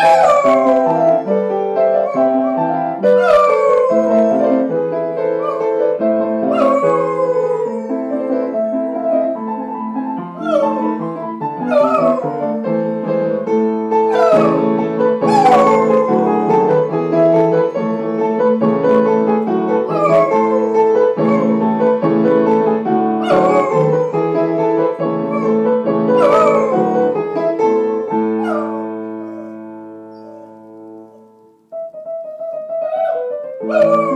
Yeah. Woo!